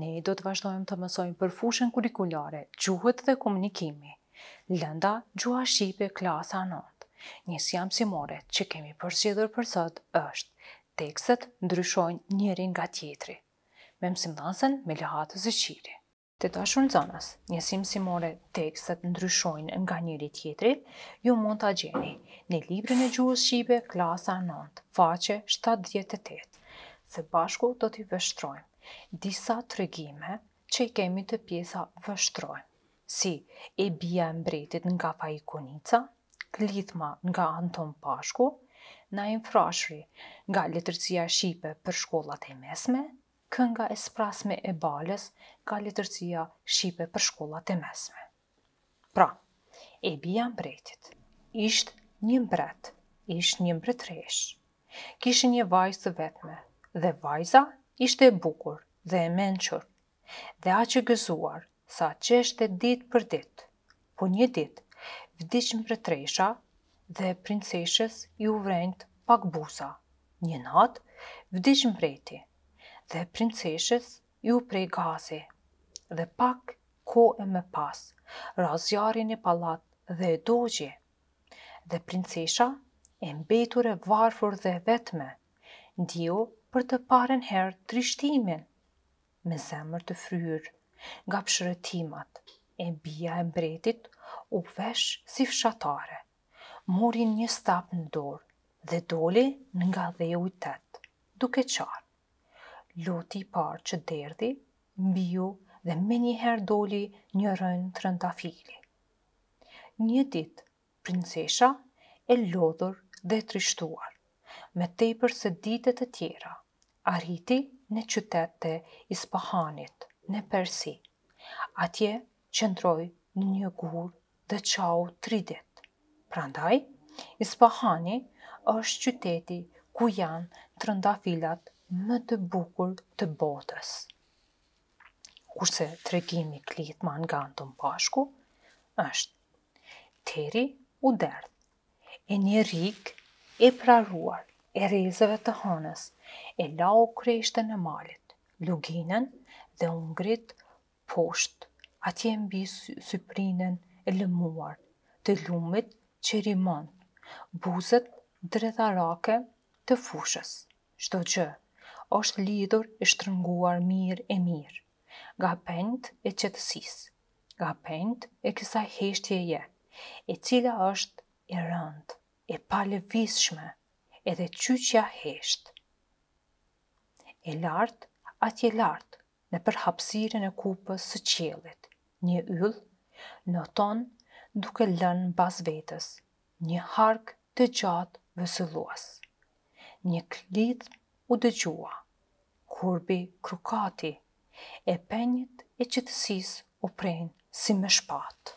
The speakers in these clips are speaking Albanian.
Ne do të vazhdojmë të mësojmë për fushën kurrikulare, gjuhët dhe komunikimi. Lënda, gjuha shqipe, klasa 9. Njësia mësimore që kemi përzgjedhur për sot është tekstet ndryshojnë njëri nga tjetri. Me mësimdhënësen Melihate Zeqiri. Të dashur nxënës, njësinë mësimore tekstet ndryshojnë nga njëri tjetri, ju mund ta gjeni në librin e gjuhës shqipe klasa 9, faqe 78. Së bashku do t'i vështrojmë disa tregime që i kemi te pjesa vështrojmë, si E bija e mbretit nga Faik Konica, klithma nga Anton Pashku, Naim Frashëri nga letërsia shqipe për shkollat e mesme, kënga e sprasme e Balës nga letërsia shqipe për shkollat e mesme. Pra, e bija mbretit, ishte një mbret, ishte një mbretëreshë. Kishin një vajzë të vetme, dhe vajza ishte e bukur dhe e mençur, dhe aq e gëzuar, sa qeshte ditë për ditë. Po një ditë, vdiq mbretëresha dhe princeshës i u vrenjt pak buza. Një natë, vdiq mbreti dhe princeshës iu pre gazi dhe pak kohë më pas ra zjarri në pallat dhe e dogji dhe princesha e mbetur e varfër dhe e vetme ndieu për të parën herë trishtimin me zemër të fryrë nga psherëtimat e bija e mbretit u vesh si fshatare mori një stap në dorë dhe doli nga dheu i t'et duke qarë Loti i parë që derdhi, mbiu dhe menjëherë doli një rrënjë trëndafili. Një ditë, princesha, e lodhur dhe e trishtuar, më tepër se ditët e tjera, arriti në qytet të Ispahanit, në Persi. Atje qëndroi në një gur dhe qau tri ditë. Prandaj, Ispahani është qyteti ku janë trëndafilat më të bukur të botës. Kurse tregimi Klithma nga Anton Pashku është Terri u derdh e një rrëke e praruar e rrezeve të hënës e lau kreshten e malit, luginën dhe u ngri poshtë, atje mbi syprinën e lëmuar të lumit që rrëmon, buzët dredharake të fushës. Çdo gjë është lidhur e shtrënguar mirë e mirë nga penjtë e qetësisë, nga penjtë e kësaj heshtjeje, e cila është e rëndë, e palëvizshme, edhe qyqja hesht. E lart, atje lart, nëpër hapësirën e kupës së qiellit, një yll noton duke lënë mbas vetes një hark të gjatë vezullues. Një klithmë u dëgjua. Kurbi krokati e penjtë e qetësisë u prenë si me shpatë.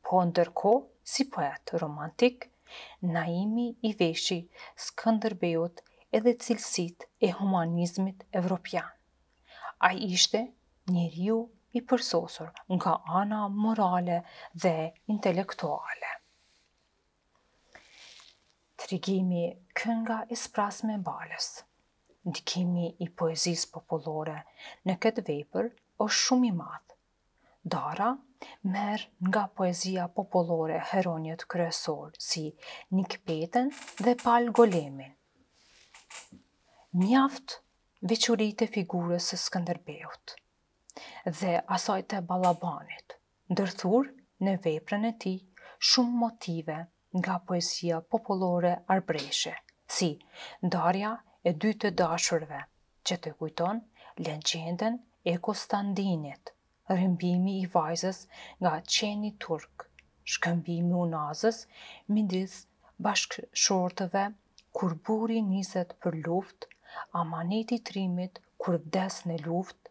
Po ndërkohë si poet romantik, Naimi i veshi Skënderbeut edhe cilësitë e humanizmit evropian. Ai ishte njeriu i përsosur nga ana morale dhe intelektuale. Tregimi Kënga e sprasme e Balës. Ndikimi i poezisë popullore në këtë vepër është shumë i madh, Dara merr nga poezia popullore heronjët kryesorë si Nik Petën dhe Pal Golemin, mjaft veçori të figurës së Skënderbeut dhe asaj të Ballabanit, ndërthur në veprën e tij shumë motive nga poezia popullore arbëreshe, si Ndarja e dy të dashurve, që të kujton legjendën e Kostandinit, Rrëmbimi i vajzës nga qeni turk, Shkëmbimi i unazës midis bashkëshortëve kur burri niset për luftë, Amaneti i trimit kur vdes në luftë,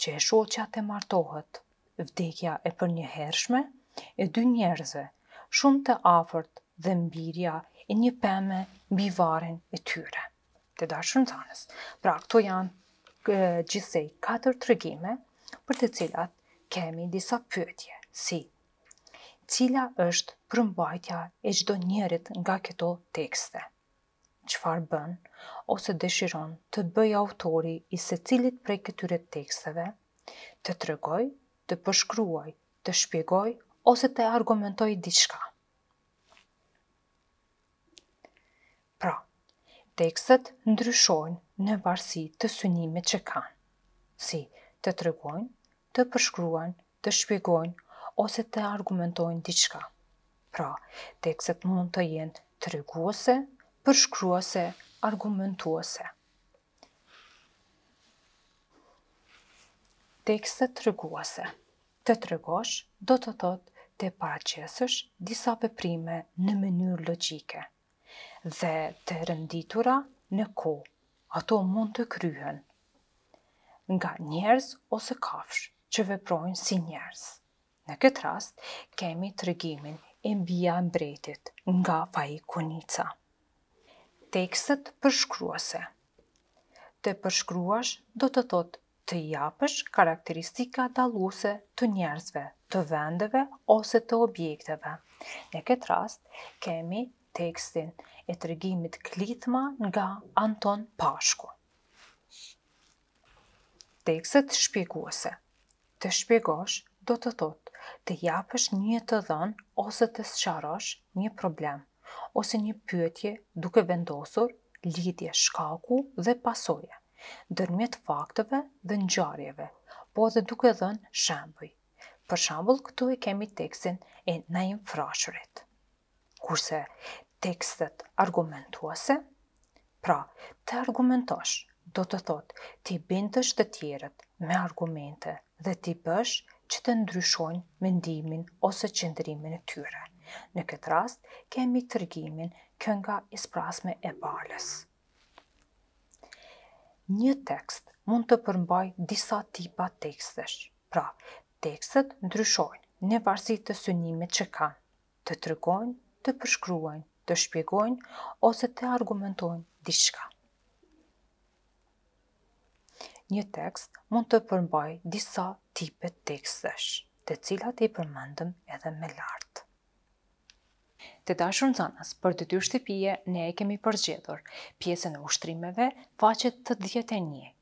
Që e shoqja të martohet, vdekja e përnjëhershme e dy njerëzve shumë të afërt dhe mbirja e një peme mbi varrin e tyre. Të dashur nxënës, pra këto janë gjithsej katër tregime për të cilat kemi disa pyetje, si cila është përmbajtja e çdonjërit nga këto tekste? Çfarë bën ose dëshiron të bëjë autori i secilit prej këtyre teksteve? Të tregojë, të përshkruajë, të shpjegojë ose të argumentojë diçka. Pra, tekstet ndryshojnë në varësi të synimit që kanë, si të tregojnë, të përshkruajnë, të shpjegojnë ose të argumentojnë diçka. Pra, tekstet mund të jenë treguese, përshkruese, argumentuese. Tekstet treguese. Të tregosh do të thotë të paraqesësh disa veprime në mënyrë logjike dhe të renditura në kohë. Ato mund të kryhen nga njerëz ose kafshë që veprojnë si njerëz. Në këtë rast kemi tregimin E bija e Mbretit nga Faik Konica. Tekstet përshkruese Të përshkruash do të thotë të japësh karakteristika dalluese të njerëzve, të vendeve ose të objekteve. Në këtë rast kemi tekstin e tregimit Klithma nga Anton Pashku. Tekstet shpjeguese. Të shpjegosh do të thotë të japësh një të dhënë ose të sqarosh një problem ose një pyetje duke vendosur lidhje shkaku dhe pasoja ndërmjet fakteve dhe ngjarjeve, po edhe duke dhënë shembuj. Për shembull këtu e kemi tekstin e Naim Frashërit. Kurse tekstet argumentuese, pra, të argumentosh, do të thotë t'i bindësh të tjerët me argumente dhe t'i bësh që të ndryshojnë mendimin ose qëndrimin e tyre. Në këtë rast kemi tregimin Kënga e sprasme e Balës. Një tekst mund të përmbajë disa tipa tekstesh, pra, tekstet ndryshojnë në varësi të synimit që kanë, të tregojnë, të përshkruajnë, të shpjegojnë ose të argumentojnë diçka. Një tekst mund të përmbajë disa tipe tekstesh, të cilat i përmendëm edhe më lart. Të dashur nxënës, për detyrë shtëpie ne e kemi përzgjedhur pjesën e ushtrimeve, faqe të 10 e 1.